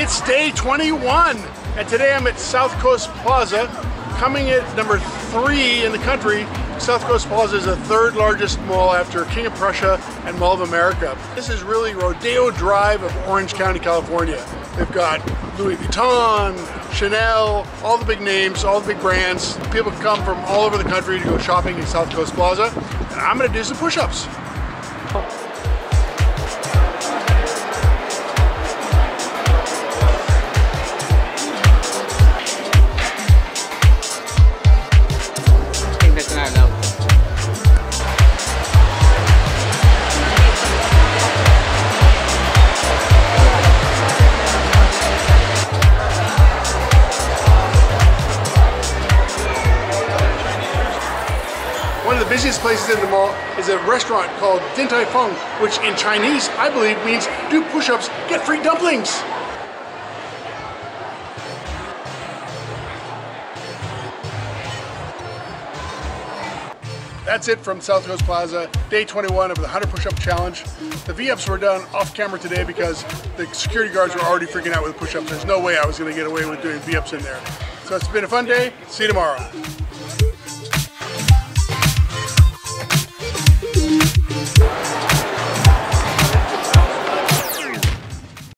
It's day 21, and today I'm at South Coast Plaza, coming at number three in the country. South Coast Plaza is the third largest mall after King of Prussia and Mall of America. This is really Rodeo Drive of Orange County, California. They've got Louis Vuitton, Chanel, all the big names, all the big brands. People come from all over the country to go shopping in South Coast Plaza, and I'm gonna do some push-ups. Busiest places in the mall is a restaurant called Din Tai Fung, which in Chinese, I believe, means do push-ups, get free dumplings. That's it from South Coast Plaza, day 21 of the 100 push-up challenge. The V-ups were done off camera today because the security guards were already freaking out with push-ups. There's no way I was gonna get away with doing V-ups in there. So it's been a fun day. See you tomorrow.